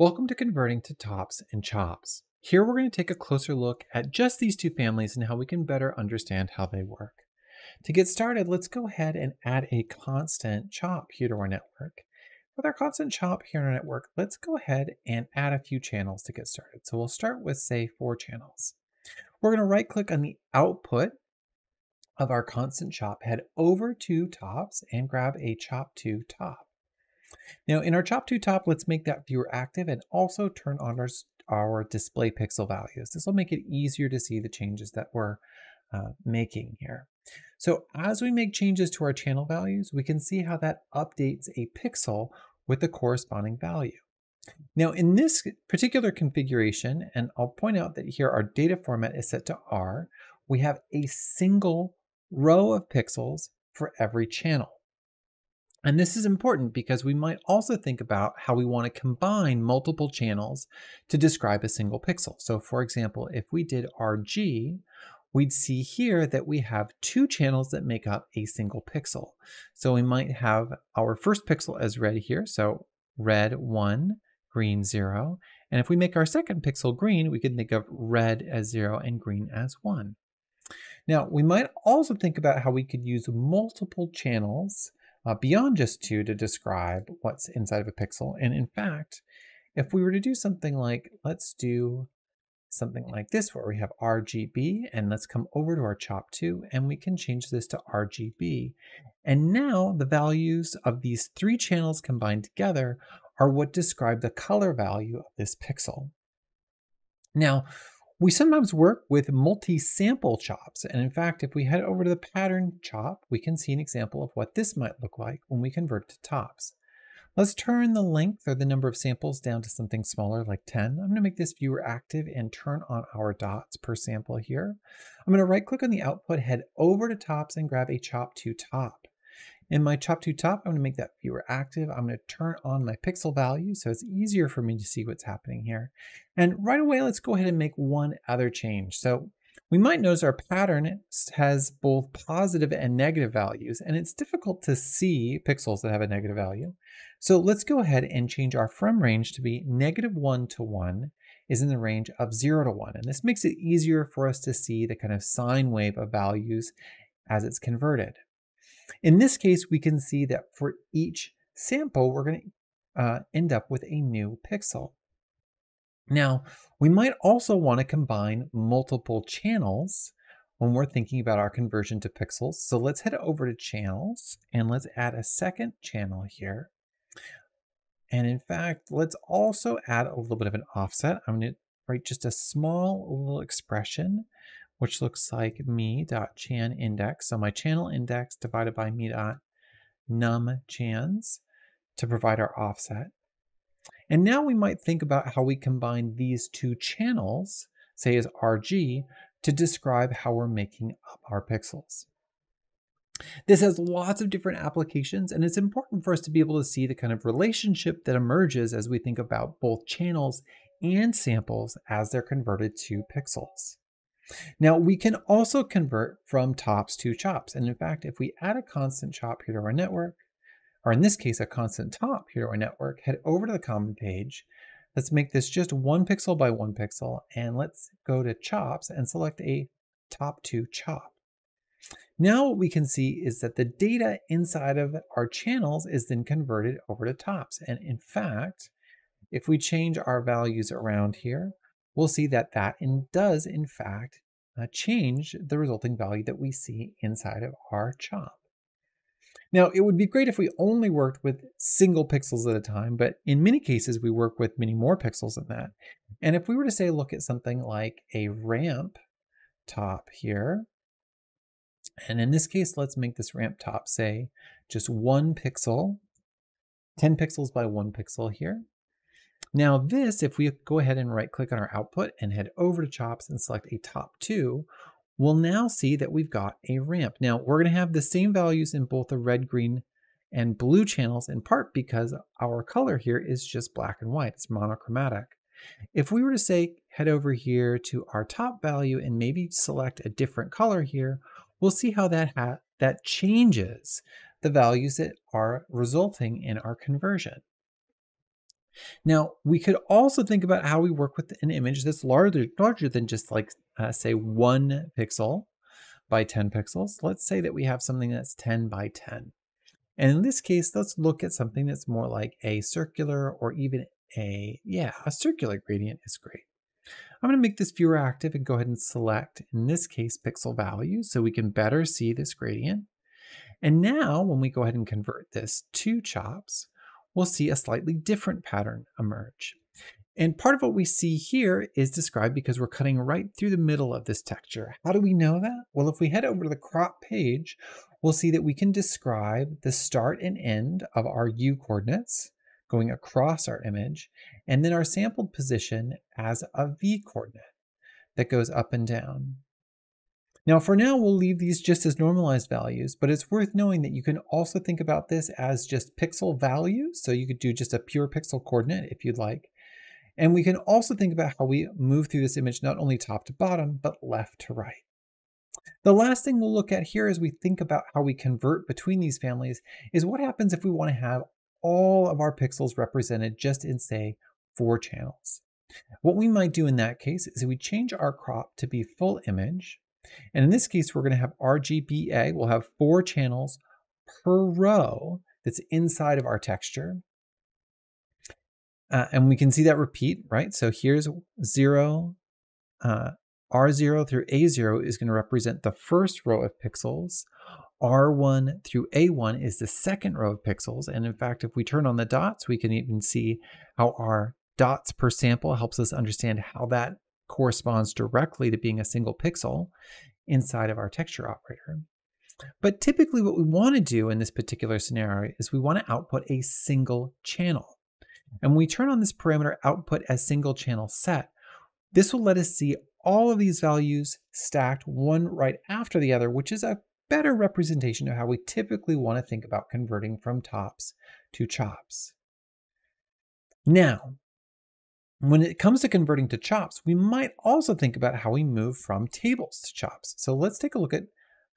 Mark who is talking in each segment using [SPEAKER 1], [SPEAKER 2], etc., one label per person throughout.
[SPEAKER 1] Welcome to Converting to Tops and Chops. Here we're going to take a closer look at just these two families and how we can better understand how they work. To get started, let's go ahead and add a constant chop here to our network. With our constant chop here in our network, let's go ahead and add a few channels to get started. So we'll start with, say, four channels. We're going to right click on the output of our constant chop, head over to tops and grab a chop to top. Now in our chop to top, let's make that viewer active and also turn on our, our display pixel values. This will make it easier to see the changes that we're uh, making here. So as we make changes to our channel values, we can see how that updates a pixel with the corresponding value. Now in this particular configuration, and I'll point out that here our data format is set to R, we have a single row of pixels for every channel. And this is important because we might also think about how we want to combine multiple channels to describe a single pixel. So for example, if we did RG, we'd see here that we have two channels that make up a single pixel. So we might have our first pixel as red here, so red 1, green 0. And if we make our second pixel green, we could think of red as 0 and green as 1. Now, we might also think about how we could use multiple channels uh, beyond just two to describe what's inside of a pixel. And in fact, if we were to do something like, let's do something like this where we have RGB and let's come over to our chop 2 and we can change this to RGB. And now the values of these three channels combined together are what describe the color value of this pixel. Now, we sometimes work with multi-sample chops, and in fact, if we head over to the pattern chop, we can see an example of what this might look like when we convert to tops. Let's turn the length or the number of samples down to something smaller like 10. I'm going to make this viewer active and turn on our dots per sample here. I'm going to right click on the output, head over to tops and grab a chop to top. In my chop to top, I'm to make that viewer active. I'm going to turn on my pixel value so it's easier for me to see what's happening here. And right away, let's go ahead and make one other change. So we might notice our pattern has both positive and negative values, and it's difficult to see pixels that have a negative value. So let's go ahead and change our from range to be negative 1 to 1 is in the range of 0 to 1. And this makes it easier for us to see the kind of sine wave of values as it's converted. In this case, we can see that for each sample, we're going to uh, end up with a new pixel. Now, we might also want to combine multiple channels when we're thinking about our conversion to pixels. So let's head over to channels and let's add a second channel here. And in fact, let's also add a little bit of an offset. I'm going to write just a small little expression which looks like me.chanIndex. So my channel index divided by me.numChans to provide our offset. And now we might think about how we combine these two channels, say as RG, to describe how we're making up our pixels. This has lots of different applications, and it's important for us to be able to see the kind of relationship that emerges as we think about both channels and samples as they're converted to pixels. Now we can also convert from tops to chops. And in fact, if we add a constant chop here to our network, or in this case, a constant top here to our network, head over to the common page. Let's make this just one pixel by one pixel. And let's go to chops and select a top to chop. Now what we can see is that the data inside of our channels is then converted over to tops. And in fact, if we change our values around here, we'll see that that in, does, in fact, uh, change the resulting value that we see inside of our chop. Now, it would be great if we only worked with single pixels at a time, but in many cases, we work with many more pixels than that. And if we were to say, look at something like a ramp top here, and in this case, let's make this ramp top, say, just one pixel, 10 pixels by one pixel here. Now this, if we go ahead and right click on our output and head over to chops and select a top to, we'll now see that we've got a ramp. Now we're gonna have the same values in both the red, green, and blue channels in part because our color here is just black and white, it's monochromatic. If we were to say, head over here to our top value and maybe select a different color here, we'll see how that, that changes the values that are resulting in our conversion. Now, we could also think about how we work with an image that's larger, larger than just like, uh, say, one pixel by 10 pixels. Let's say that we have something that's 10 by 10. And in this case, let's look at something that's more like a circular or even a, yeah, a circular gradient is great. I'm going to make this viewer active and go ahead and select, in this case, pixel values so we can better see this gradient. And now when we go ahead and convert this to chops, we'll see a slightly different pattern emerge. And part of what we see here is described because we're cutting right through the middle of this texture. How do we know that? Well, if we head over to the crop page, we'll see that we can describe the start and end of our U coordinates going across our image, and then our sampled position as a V coordinate that goes up and down. Now for now, we'll leave these just as normalized values, but it's worth knowing that you can also think about this as just pixel values. So you could do just a pure pixel coordinate if you'd like. And we can also think about how we move through this image not only top to bottom, but left to right. The last thing we'll look at here as we think about how we convert between these families is what happens if we want to have all of our pixels represented just in, say, four channels. What we might do in that case is we change our crop to be full image, and in this case, we're going to have RGBA. We'll have four channels per row that's inside of our texture. Uh, and we can see that repeat, right? So here's zero, uh, R0 through A0 is going to represent the first row of pixels. R1 through A1 is the second row of pixels. And in fact, if we turn on the dots, we can even see how our dots per sample helps us understand how that corresponds directly to being a single pixel inside of our texture operator. But typically what we want to do in this particular scenario is we want to output a single channel. And when we turn on this parameter output as single channel set, this will let us see all of these values stacked one right after the other, which is a better representation of how we typically want to think about converting from tops to chops. Now, when it comes to converting to chops, we might also think about how we move from tables to chops. So let's take a look at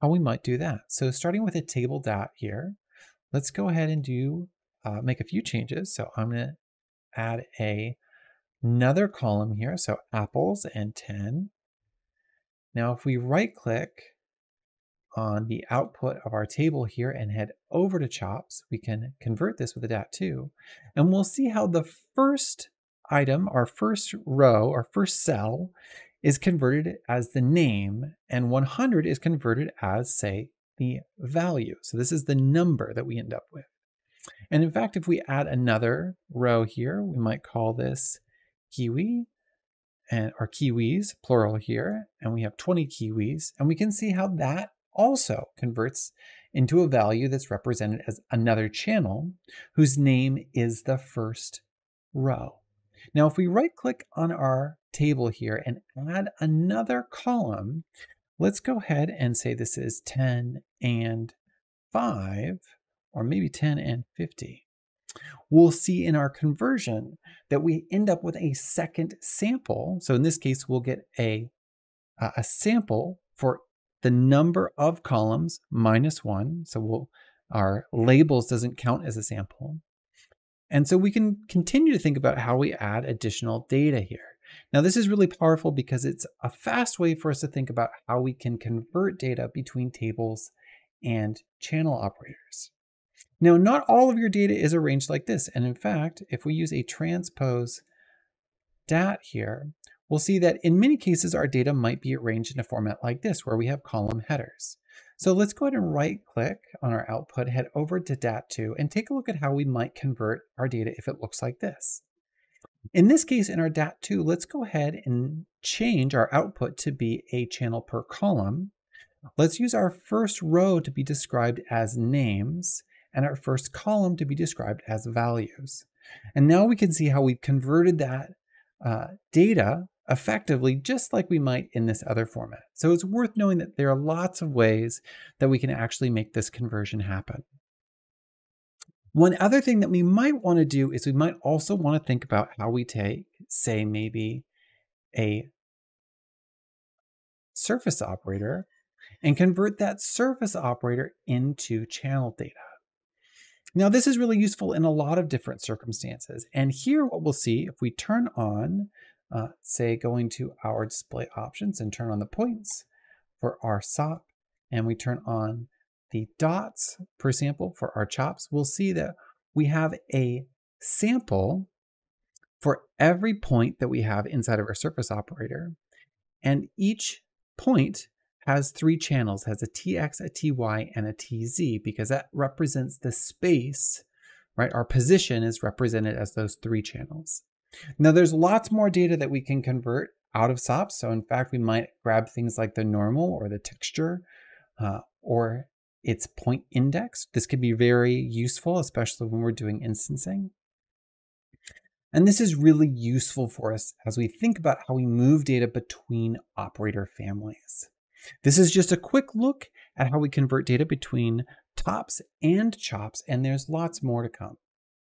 [SPEAKER 1] how we might do that. So starting with a table dat here, let's go ahead and do uh, make a few changes. So I'm going to add a another column here. So apples and 10. Now, if we right click on the output of our table here and head over to chops, we can convert this with a dat2, and we'll see how the first item, our first row, our first cell, is converted as the name, and 100 is converted as, say, the value. So this is the number that we end up with. And in fact, if we add another row here, we might call this kiwi, and or kiwis, plural here, and we have 20 kiwis, and we can see how that also converts into a value that's represented as another channel whose name is the first row. Now, if we right click on our table here and add another column, let's go ahead and say this is 10 and 5, or maybe 10 and 50. We'll see in our conversion that we end up with a second sample. So in this case, we'll get a, uh, a sample for the number of columns minus one. So we'll, our labels doesn't count as a sample. And so we can continue to think about how we add additional data here. Now, this is really powerful because it's a fast way for us to think about how we can convert data between tables and channel operators. Now, not all of your data is arranged like this. And in fact, if we use a transpose dat here, we'll see that in many cases, our data might be arranged in a format like this, where we have column headers. So let's go ahead and right click on our output, head over to DAT2 and take a look at how we might convert our data if it looks like this. In this case, in our DAT2, let's go ahead and change our output to be a channel per column. Let's use our first row to be described as names and our first column to be described as values. And now we can see how we've converted that uh, data effectively just like we might in this other format. So it's worth knowing that there are lots of ways that we can actually make this conversion happen. One other thing that we might want to do is we might also want to think about how we take, say, maybe a surface operator and convert that surface operator into channel data. Now, this is really useful in a lot of different circumstances. And here, what we'll see if we turn on, uh, say, going to our display options and turn on the points for our SOP, and we turn on the dots per sample for our chops, we'll see that we have a sample for every point that we have inside of our surface operator. And each point has three channels, has a TX, a TY, and a TZ, because that represents the space, right? Our position is represented as those three channels. Now there's lots more data that we can convert out of SOPs. So in fact, we might grab things like the normal or the texture uh, or its point index. This could be very useful, especially when we're doing instancing. And this is really useful for us as we think about how we move data between operator families. This is just a quick look at how we convert data between tops and chops, and there's lots more to come.